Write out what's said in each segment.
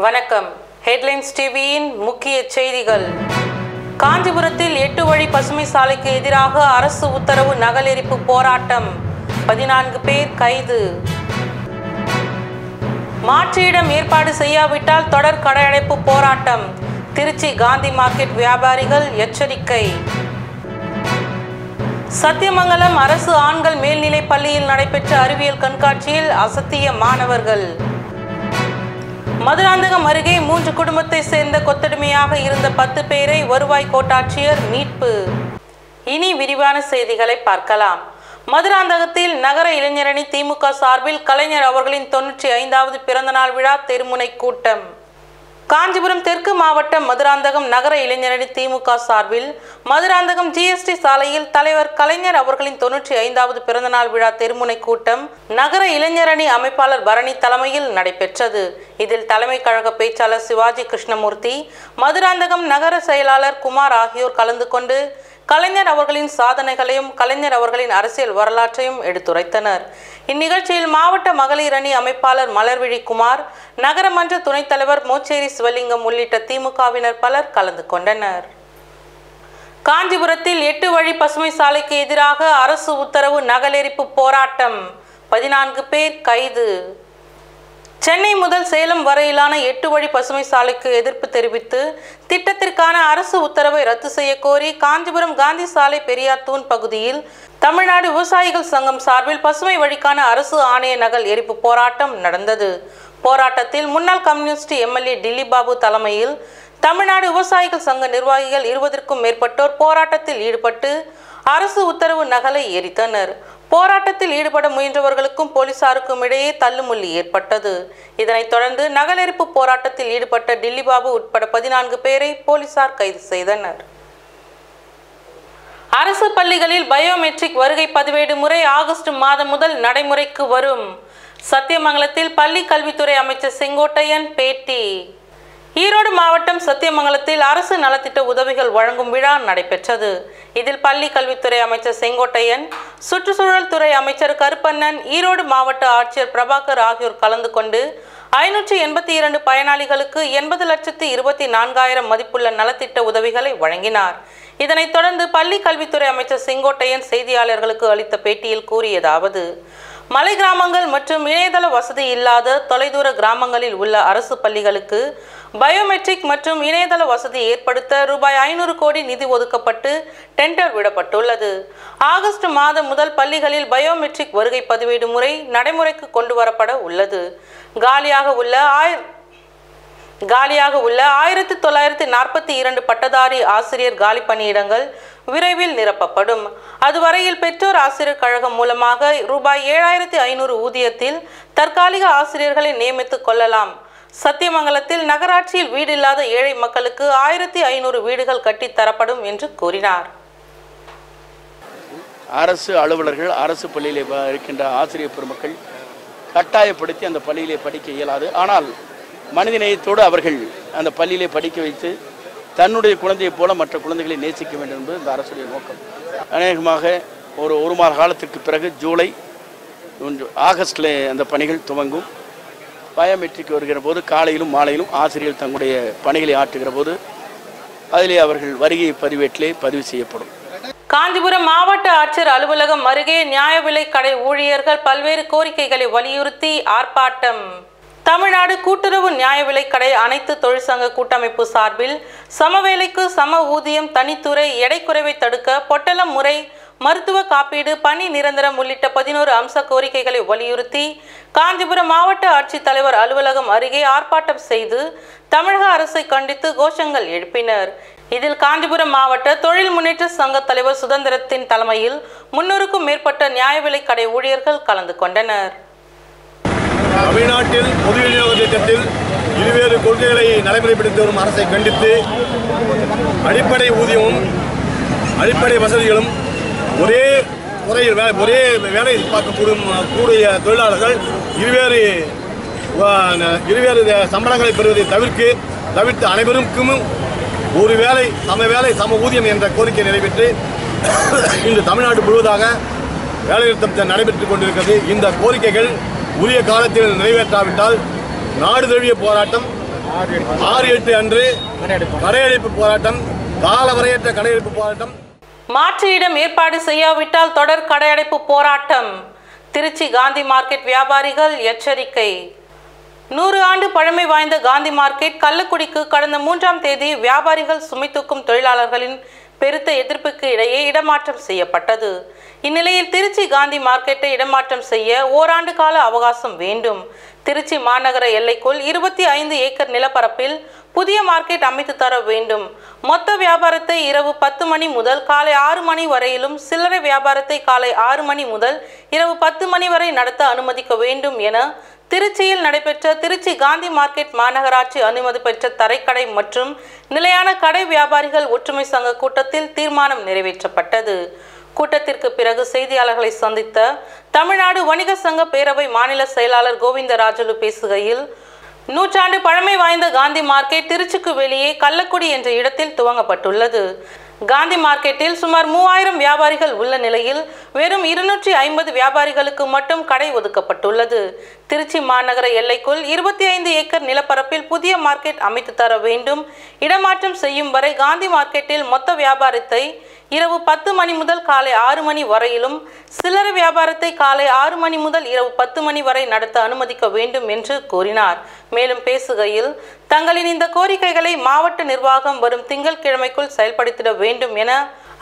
வணக்கம். ஹெட்லைன்ஸ் டிவியின் முக்கிய செய்திகள். காஞ்சிபுரத்தில் எட்டு வழி பசுமை சாலைக்கு எதிராக அரசு உத்தரவு நகலெரிப்பு போராட்டம். பதினான்கு பேர் கைது. மாற்றியிடம் ஏற்பாடு செய்யாவிட்டால் தொடர் கடையடைப்பு போராட்டம். திருச்சி காந்தி மார்க்கெட் வியாபாரிகள் எச்சரிக்கை. சத்தியமங்கலம் அரசு ஆண்கள் மேல்நிலைப் பள்ளியில் நடைபெற்ற அறிவியல் கண்காட்சியில் அசத்திய மாணவர்கள். மதுராந்தகம் அருகே மூன்று குடும்பத்தை சேர்ந்த கொத்தடிமையாக இருந்த பத்து பேரை வருவாய் கோட்டாட்சியர் மீட்பு. இனி விரிவான செய்திகளை பார்க்கலாம். மதுராந்தகத்தில் நகர இளைஞரணி திமுக சார்பில் கலைஞர் அவர்களின் தொன்னூற்றி ஐந்தாவது பிறந்தநாள் விழா தெருமுனை கூட்டம். காஞ்சிபுரம் தெற்கு மாவட்டம் மதுராந்தகம் நகர இளைஞரணி திமுக சார்பில் மதுராந்தகம் ஜிஎஸ்டி சாலையில் தலைவர் கலைஞர் அவர்களின் தொன்னூற்றி ஐந்தாவது பிறந்தநாள் விழா தெருமுனை கூட்டம் நகர இளைஞரணி அமைப்பாளர் பரணி தலைமையில் நடைபெற்றது. இதில் தலைமை கழக பேச்சாளர் சிவாஜி கிருஷ்ணமூர்த்தி மதுராந்தகம் நகர செயலாளர் குமார் ஆகியோர் கலந்து கொண்டு கலைஞர் அவர்களின் சாதனைகளையும் கலைஞர் அவர்களின் அரசியல் வரலாற்றையும் எடுத்துரைத்தனர். இந்நிகழ்ச்சியில் மாவட்ட மகளிர் அணி அமைப்பாளர் மலர்விழி குமார் நகரமன்ற துணைத் தலைவர் மோச்சேரி சிவலிங்கம் உள்ளிட்ட திமுகவினர் பலர் கலந்து கொண்டனர். காஞ்சிபுரத்தில் எட்டு வழி பசுமை சாலைக்கு எதிராக அரசு உத்தரவு நகலெரிப்பு போராட்டம். பதினான்கு பேர் கைது. சென்னை முதல் சேலம் வரையிலான எட்டு வழி பசுமை சாலைக்கு எதிர்ப்பு தெரிவித்து திட்டத்திற்கான அரசு உத்தரவை ரத்து செய்ய கோரி காஞ்சிபுரம் காந்தி சாலை பெரியார் தூண் பகுதியில் தமிழ்நாடு விவசாயிகள் சங்கம் சார்பில் பசுமை வழிக்கான அரசு ஆணைய நகல் எரிப்பு போராட்டம் நடந்தது. போராட்டத்தில் முன்னாள் கம்யூனிஸ்ட் எம்எல்ஏ டில்லி பாபு தலைமையில் தமிழ்நாடு விவசாயிகள் சங்க நிர்வாகிகள் இருபதற்கும் மேற்பட்டோர் போராட்டத்தில் ஈடுபட்டு அரசு உத்தரவு நகலை எரித்தனர். போராட்டத்தில் ஈடுபட முயன்றவர்களுக்கும் போலீசாருக்கும் இடையே தள்ளுமுள்ளி ஏற்பட்டது. இதனைத் தொடர்ந்து நகலெரிப்பு போராட்டத்தில் ஈடுபட்ட டில்லி பாபு உட்பட பதினான்கு பேரை போலீசார் கைது செய்தனர். அரசு பள்ளிகளில் பயோமெட்ரிக் வருகை பதிவேடு முறை ஆகஸ்ட் மாதம் முதல் நடைமுறைக்கு வரும். சத்தியமங்கலத்தில் பள்ளி கல்வித்துறை அமைச்சர் செங்கோட்டையன் பேட்டி. ஈரோடு மாவட்டம் சத்தியமங்கலத்தில் அரசு நலத்திட்ட உதவிகள் வழங்கும் விழா நடைபெற்றது. இதில் பள்ளி கல்வித்துறை அமைச்சர் செங்கோட்டையன் சுற்றுச்சூழல் துறை அமைச்சர் கருப்பண்ணன் ஈரோடு மாவட்ட ஆட்சியர் பிரபாகர் ஆகியோர் கலந்து கொண்டு ஐநூற்றி எண்பத்தி இரண்டு பயனாளிகளுக்கு எண்பது லட்சத்து இருபத்தி நான்காயிரம் மதிப்புள்ள நலத்திட்ட உதவிகளை வழங்கினார். இதனைத் தொடர்ந்து பள்ளி கல்வித்துறை அமைச்சர் செங்கோட்டையன் செய்தியாளர்களுக்கு அளித்த பேட்டியில் கூறியதாவது மலை கிராமங்கள் மற்றும் இணையதள வசதி இல்லாத தொலைதூர கிராமங்களில் உள்ள அரசு பள்ளிகளுக்கு பயோமெட்ரிக் மற்றும் இணையதள வசதி ஏற்படுத்த ரூபாய் ஐநூறு கோடி நிதி ஒதுக்கப்பட்டு டெண்டர் விடப்பட்டுள்ளது. ஆகஸ்ட் மாதம் முதல் பள்ளிகளில் பயோமெட்ரிக் வருகை பதிவேடு முறை நடைமுறைக்கு கொண்டு வரப்பட உள்ளது. காலியாக உள்ள ஆயிரம் காலியாக உள்ள ஆயிரத்தி தொள்ளாயிரத்தி நாற்பத்தி இரண்டு பட்டதாரி ஆசிரியர் காலி பணியிடங்கள் விரைவில் நிரப்பப்படும். அதுவரையில் பெற்றோர் ஆசிரியர் கழகம் மூலமாக ரூபாய் ஏழாயிரத்தி ஐநூறு ஊதியத்தில் தற்காலிக ஆசிரியர்களை நியமித்துக் கொள்ளலாம். சத்தியமங்கலத்தில் நகராட்சியில் வீடு இல்லாத ஏழை மக்களுக்கு ஆயிரத்தி ஐநூறு வீடுகள் கட்டித் தரப்படும் என்று கூறினார். அரசு அலுவலர்கள் அரசு பள்ளியிலே இருக்கின்ற ஆசிரியர் பெருமக்கள் கட்டாயப்படுத்தி அந்த பள்ளியிலே படிக்க இயலாது. ஆனால் மனிதநேயத்தோடு அவர்கள் அந்த பள்ளியிலே படிக்க வைத்து தன்னுடைய குழந்தையைப் போல மற்ற குழந்தைகளை நேசிக்க வேண்டும் என்பது இந்த அரசுடைய நோக்கம். அநேகமாக ஒரு ஒரு மாத காலத்திற்கு பிறகு ஜூலை ஒன்று ஆகஸ்டில் அந்த பணிகள் துவங்கும். பயோமெட்ரிக் வருகிற போது காலையிலும் மாலையிலும் ஆசிரியர்கள் தங்களுடைய பணிகளை ஆற்றுகிற போது அதிலே அவர்கள் வருகை பதிவேட்டிலே பதிவு செய்யப்படும். காஞ்சிபுரம் மாவட்ட ஆட்சியர் அலுவலகம் அருகே நியாய விலை கடை ஊழியர்கள் பல்வேறு கோரிக்கைகளை வலியுறுத்தி ஆர்ப்பாட்டம். தமிழ்நாடு கூட்டுறவு நியாய விலைக்கடை அனைத்து தொழிற்சங்க கூட்டமைப்பு சார்பில் சமவேலைக்கு சம ஊதியம் தனித்துறை எடை குறைவை தடுக்க பொட்டலம் முறை மருத்துவ காப்பீடு பணி நிரந்தரம் உள்ளிட்ட பதினோரு அம்ச கோரிக்கைகளை வலியுறுத்தி காஞ்சிபுரம் மாவட்ட ஆட்சித்தலைவர் அலுவலகம் அருகே ஆர்ப்பாட்டம் செய்து தமிழக அரசை கண்டித்து கோஷங்கள் எழுப்பினர். இதில் காஞ்சிபுரம் மாவட்ட தொழில் முன்னேற்ற சங்க தலைவர் சுதந்திரத்தின் தலைமையில் முன்னூறுக்கும் மேற்பட்ட நியாய விலைக் கடை ஊழியர்கள் கலந்து கொண்டனர். தமிழ்நாட்டில் பொது விநியோக திட்டத்தில் இருவேறு கொள்கைகளை நடைமுறைப்படுத்தி வரும் அரசை கண்டித்து அடிப்படை ஊதியமும் அடிப்படை வசதிகளும் ஒரே முறையில் வே ஒரே வேலை பார்க்கக்கூடும் கூடிய தொழிலாளர்கள் இருவேறு இருவேறு சம்பளங்களை பெறுவதை தவிர்க்கு தவிர்த்து அனைவருக்கும் ஒரு வேலை சம வேலை சம ஊதியம் என்ற கோரிக்கை நிறைவேற்றி இன்று தமிழ்நாடு முழுவதாக வேலைநிறுத்தம் நடைபெற்றுக் கொண்டிருக்கிறது. இந்த கோரிக்கைகள் உரிய காலத்தில் நிறைவேற்றாவிட்டால் நாடு தழுவிய போராட்டம் ஆறு எட்டு அன்று கடையடைப்பு போராட்டம் காலவரையற்ற கடையடைப்பு போராட்டம். மாற்று இடம் ஏற்பாடு செய்யாவிட்டால் தொடர் கடையடைப்பு போராட்டம். திருச்சி காந்தி மார்க்கெட் வியாபாரிகள் எச்சரிக்கை. நூறு ஆண்டு பழமை வாய்ந்த காந்தி மார்க்கெட் கள்ளக்குடிக்கு கடந்த மூன்றாம் தேதி வியாபாரிகள் சுமை தூக்கும் தொழிலாளர்களின் பெருத்த எதிர்ப்புக்கு இடையே இடமாற்றம் செய்யப்பட்டது. இந்நிலையில் திருச்சி காந்தி மார்க்கெட்டை இடமாற்றம் செய்ய ஓராண்டு கால அவகாசம் வேண்டும். திருச்சி மாநகர எல்லைக்குள் இருபத்தி ஐந்து ஏக்கர் நிலப்பரப்பில் புதிய மார்க்கெட் அமைத்து தர வேண்டும். மொத்த வியாபாரத்தை இரவு பத்து மணி முதல் காலை ஆறு மணி வரையிலும் சில்லறை வியாபாரத்தை காலை ஆறு மணி முதல் இரவு பத்து மணி வரை நடத்த அனுமதிக்க வேண்டும் என திருச்சியில் நடைபெற்ற திருச்சி காந்தி மார்க்கெட் மாநகராட்சி அனுமதி பெற்ற தரைக்கடை மற்றும் நிலையான கடை வியாபாரிகள் ஒற்றுமை சங்க கூட்டத்தில் தீர்மானம் நிறைவேற்றப்பட்டது. கூட்டத்திற்கு பிறகு செய்தியாளர்களை சந்தித்த தமிழ்நாடு வணிக சங்க பேரவை மாநில செயலாளர் கோவிந்தராஜலு பேசுகையில் நூற்றாண்டு பழமை வாய்ந்த காந்தி மார்க்கெட் திருச்சிக்கு வெளியே கள்ளக்குடி என்ற இடத்தில் துவங்கப்பட்டுள்ளது. காந்தி மார்க்கெட்டில் சுமார் மூவாயிரம் வியாபாரிகள் உள்ள நிலையில் வெறும் இருநூற்றி ஐம்பது வியாபாரிகளுக்கு மட்டும் கடை ஒதுக்கப்பட்டுள்ளது. திருச்சி மாநகர எல்லைக்குள் இருபத்தி ஐந்து ஏக்கர் நிலப்பரப்பில் புதிய மார்க்கெட் அமைத்து தர வேண்டும். இடமாற்றம் செய்யும் வரை காந்தி மார்க்கெட்டில் மொத்த வியாபாரத்தை இரவு பத்து மணி முதல் காலை ஆறு மணி வரையிலும் சில்லறை வியாபாரத்தை காலை ஆறு மணி முதல் இரவு பத்து மணி வரை நடத்த அனுமதிக்க வேண்டும் என்று கூறினார் மேலும் பேசுகையில் தங்களின் இந்த கோரிக்கைகளை மாவட்ட நிர்வாகம் வரும் திங்கட்கிழமைக்குள் செயல்படுத்திட வேண்டும் என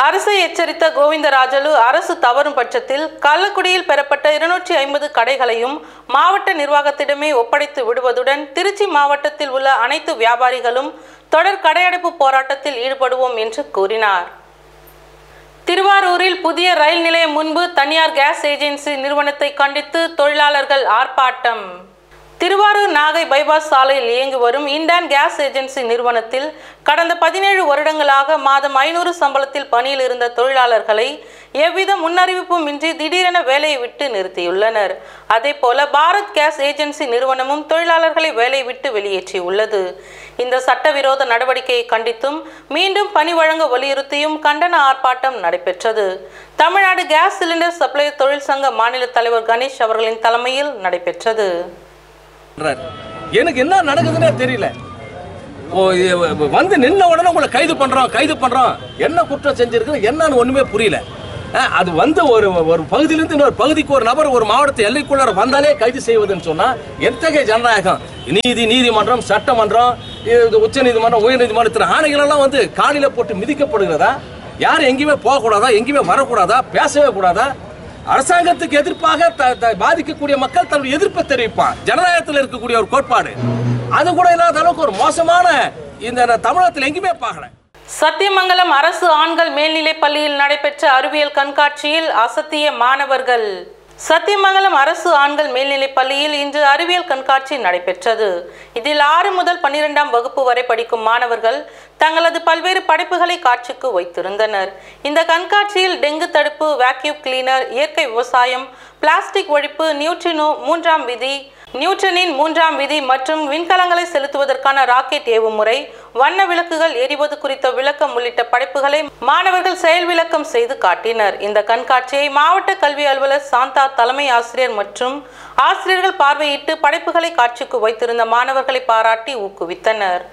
அரசை எச்சரித்த கோவிந்தராஜலு அரசு தவறும் பட்சத்தில் கள்ளக்குடியில் பெறப்பட்ட இருநூற்றி ஐம்பது கடைகளையும் மாவட்ட நிர்வாகத்திடமே ஒப்படைத்து விடுவதுடன் திருச்சி மாவட்டத்தில் உள்ள அனைத்து வியாபாரிகளும் தொடர் கடையடைப்பு போராட்டத்தில் ஈடுபடுவோம் என்று கூறினார். திருவாரூரில் புதிய ரயில் நிலையம் முன்பு தனியார் கேஸ் ஏஜென்சி நிறுவனத்தை கண்டித்து தொழிலாளர்கள் ஆர்ப்பாட்டம். திருவாரூர் நாகை பைபாஸ் சாலையில் இயங்கி வரும் இண்டான் கேஸ் ஏஜென்சி நிறுவனத்தில் கடந்த பதினேழு வருடங்களாக மாதம் ஐநூறு சம்பளத்தில் பணியில் இருந்த தொழிலாளர்களை எவ்வித முன்னறிவிப்பும் இன்றி திடீரென வேலையை விட்டு நிறுத்தியுள்ளனர். அதேபோல பாரத் கேஸ் ஏஜென்சி நிறுவனமும் தொழிலாளர்களை வேலை விட்டு வெளியேற்றியுள்ளது. இந்த சட்டவிரோத நடவடிக்கையை கண்டித்தும் மீண்டும் பணி வழங்க வலியுறுத்தியும் கண்டன ஆர்ப்பாட்டம் நடைபெற்றது. தமிழ்நாடு கேஸ் சிலிண்டர் சப்ளை தொழிற்சங்க மாநில தலைவர் கணேஷ் அவர்களின் தலைமையில் நடைபெற்றது. எனக்கு என்ன நடக்குதுன்னே தெரியல. ஓ, வந்து நின்ன உடனே உங்களை கைது பண்றோம் கைது பண்றோம். என்ன குற்றம் செஞ்சிருக்கு என்னன்னு ஒண்ணுமே புரியல. அது வந்து ஒரு ஒரு பகுதியிலிருந்து இன்னொரு பகுதிக்கு ஒரு நபர் ஒரு மாவட்டத்து எல்லைக்குள்ளார வந்தாலே கைது செய்வதுன்னு சொன்னா எத்தகைய ஜனநாயகம்? நீதி நீதிமன்றம் சட்டமன்றம் உச்ச நீதிமன்றம் உயர் நீதிமன்றத்தின் ஆணைகள் எல்லாம் வந்து காலில போட்டு மிதிக்கப்படுகிறதா? யாரும் எங்கேயுமே போகக்கூடாதா? எங்கேயுமே வரக்கூடாதா? பேசவே கூடாதா? அரசாங்கத்துக்கு எதிர்ப்பாக த- த- பாதிக்கக்கூடிய மக்கள் தன்னுடைய எதிர்ப்பை தெரிவிப்பான் ஜனநாயகத்தில் இருக்கக்கூடிய ஒரு கோட்பாடு. அது கூட இல்லாத அளவுக்கு ஒரு மோசமான இந்த தமிழகத்தில் எங்கேயுமே பார்க்கல. சத்தியமங்கலம் அரசு ஆண்கள் மேல்நிலைப் பள்ளியில் நடைபெற்ற அறிவியல் கண்காட்சியில் அசத்திய மாணவர்கள் சத்தியமங்கலம் அரசு ஆண்கள் மேல்நிலைப் பள்ளியில் இன்று அறிவியல் கண்காட்சி நடைபெற்றது. இதில் ஆறு முதல் பன்னிரெண்டாம் வகுப்பு வரை படிக்கும் மாணவர்கள் தங்களது பல்வேறு படைப்புகளை காட்சிக்கு வைத்திருந்தனர். இந்த கண்காட்சியில் டெங்கு தடுப்பு வேக்யூம் கிளீனர் இயற்கை விவசாயம் பிளாஸ்டிக் ஒழிப்பு நியூட்ரினோ மூன்றாம் விதி நியூட்டனின் மூன்றாம் விதி மற்றும் விண்கலங்களை செலுத்துவதற்கான ராக்கெட் ஏவு முறை வண்ண விளக்குகள் எரிவது குறித்த விளக்கம் உள்ளிட்ட படைப்புகளை மாணவர்கள் செயல் விளக்கம் செய்து காட்டினர். இந்த கண்காட்சியை மாவட்ட கல்வி அலுவலர் சாந்தா தலைமை ஆசிரியர் மற்றும் ஆசிரியர்கள் பார்வையிட்டு படைப்புகளை காட்சிக்கு வைத்திருந்த மாணவர்களை பாராட்டி ஊக்குவித்தனர்.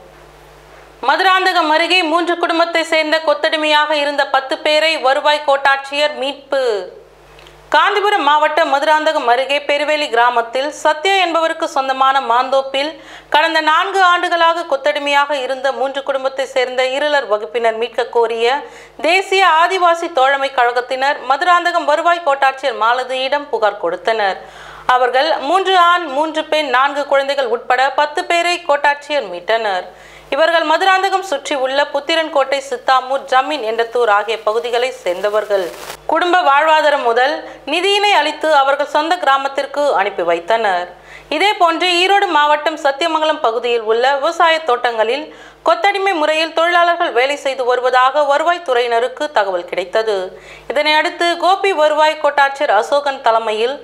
மதுராந்தகம் அருகே மூன்று குடும்பத்தை சேர்ந்த கொத்தடிமையாக இருந்த பத்து பேரை வருவாய் கோட்டாட்சியர் மீட்பு காஞ்சிபுரம் மாவட்டம் மதுராந்தகம் அருகே பெருவேலி கிராமத்தில் சத்யா என்பவருக்கு சொந்தமான மாந்தோப்பில் கடந்த நான்கு ஆண்டுகளாக கொத்தடிமையாக இருந்த மூன்று குடும்பத்தை சேர்ந்த இருளர் வகுப்பினர் மீட்க கோரிய தேசிய ஆதிவாசி தோழமை கழகத்தினர் மதுராந்தகம் வருவாய் கோட்டாட்சியர் மாலதியிடம் புகார் கொடுத்தனர். அவர்கள் மூன்று ஆண் மூன்று பெண் நான்கு குழந்தைகள் உட்பட பத்து பேரை கோட்டாட்சியர் மீட்டனர். இவர்கள் மதுராந்தகம் சுற்றி உள்ள புத்திரன்கோட்டை சித்தாமூர் ஜமீன் என்ற தூர் ஆகிய பகுதிகளை சேர்ந்தவர்கள். குடும்ப வாழ்வாதாரம் முதல் நிதியினை அளித்து அவர்கள் சொந்த கிராமத்திற்கு அனுப்பி வைத்தனர். இதேபோன்று ஈரோடு மாவட்டம் சத்தியமங்கலம் பகுதியில் உள்ள விவசாய தோட்டங்களில் கொத்தடிமை முறையில் தொழிலாளர்கள் வேலை செய்து வருவதாக வருவாய்த்துறையினருக்கு தகவல் கிடைத்தது. இதனை அடுத்து கோபி வருவாய் கோட்டாட்சியர் அசோகன் தலைமையில்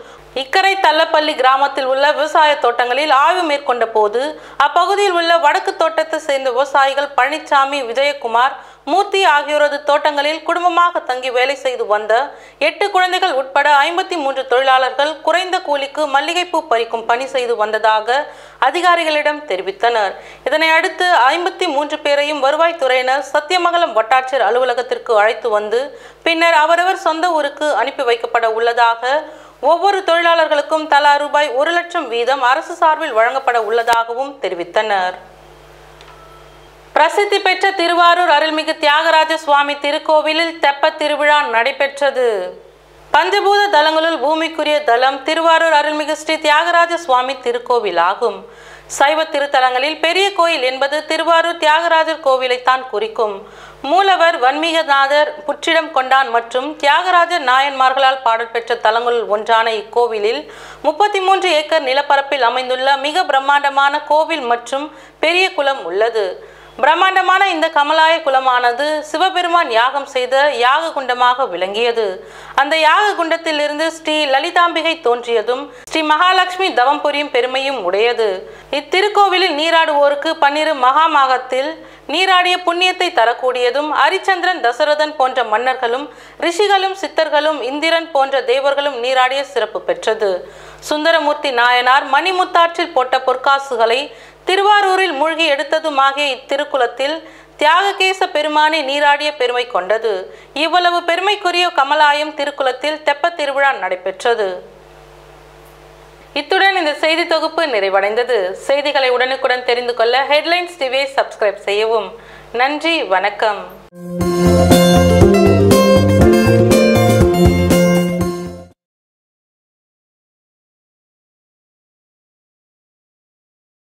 இக்கரை தள்ளப்பள்ளி கிராமத்தில் உள்ள விவசாய தோட்டங்களில் ஆய்வு மேற்கொண்ட போது அப்பகுதியில் உள்ள வடக்கு தோட்டத்தை சேர்ந்த விவசாயிகள் பழனிசாமி விஜயகுமார் மூர்த்தி ஆகியோரது தோட்டங்களில் குடும்பமாக தங்கி வேலை செய்து வந்த எட்டு குழந்தைகள் உட்பட ஐம்பத்தி மூன்று தொழிலாளர்கள் குறைந்த கூலிக்கு மல்லிகைப்பூ பறிக்கும் பணி செய்து வந்ததாக அதிகாரிகளிடம் தெரிவித்தனர். இதனை அடுத்து ஐம்பத்தி மூன்று பேரையும் வருவாய்த்துறையினர் சத்தியமங்கலம் வட்டாட்சியர் அலுவலகத்திற்கு அழைத்து வந்து பின்னர் அவரவர் சொந்த ஊருக்கு அனுப்பி வைக்கப்பட உள்ளதாக ஒவ்வொரு தொழிலாளர்களுக்கும் தலா ரூபாய் ஒரு லட்சம் வீதம் அரசு சார்பில் வழங்கப்பட உள்ளதாகவும் தெரிவித்தனர். பிரசித்தி பெற்ற திருவாரூர் அருள்மிகு தியாகராஜ சுவாமி திருக்கோவிலில் தெப்பத் திருவிழா நடைபெற்றது. பஞ்சபூத தலங்களுள் பூமிக்குரிய தலம் திருவாரூர் அருள்மிகு ஸ்ரீ தியாகராஜ சுவாமி திருக்கோவில் ஆகும் சைவ திருத்தலங்களில் பெரிய கோயில் என்பது திருவாரூர் தியாகராஜர் கோவிலைத்தான் குறிக்கும். மூலவர் வன்மீகநாதர் புற்றிடம் கொண்டான் மற்றும் தியாகராஜர் நாயன்மார்களால் பாடல் பெற்ற தலங்களுள் ஒன்றான இக்கோவிலில் முப்பத்தி மூன்று ஏக்கர் நிலப்பரப்பில் அமைந்துள்ள மிக பிரம்மாண்டமான கோவில் மற்றும் பெரிய குளம் உள்ளது. பிரம்மாண்டமான இந்த கமலாய குலமானது சிவபெருமான் யாகம் செய்த யாக குண்டமாக விளங்கியது. அந்த யாக குண்டத்திலிருந்து ஸ்ரீ லலிதாம்பிகை தோன்றியதும் ஸ்ரீ மகாலட்சுமி தவம் புரியும் பெருமையும் உடையது. இத்திருக்கோவிலில் நீராடுவோருக்கு பன்னிரு மகாமாகத்தில் நீராடிய புண்ணியத்தை தரக்கூடியதும் ஹரிச்சந்திரன் தசரதன் போன்ற மன்னர்களும் ரிஷிகளும் சித்தர்களும் இந்திரன் போன்ற தேவர்களும் நீராடிய சிறப்பு பெற்றது. சுந்தரமூர்த்தி நாயனார் மணிமுத்தாற்றில் போட்ட பொற்காசுகளை திருவாரூரில் மூழ்கி எடுத்ததுமாகிய இத்திருக்குளத்தில் தியாககேச பெருமானை நீராடிய பெருமை கொண்டது. இவ்வளவு பெருமைக்குரிய கமலாயம் திருக்குளத்தில் தெப்பத் திருவிழா நடைபெற்றது. இத்துடன் இந்த செய்தி தொகுப்பு நிறைவடைந்தது. செய்திகளை உடனுக்குடன் தெரிந்து கொள்ள ஹெட்லைன்ஸ் டிவியை சப்ஸ்கிரைப் செய்யவும். நன்றி வணக்கம்.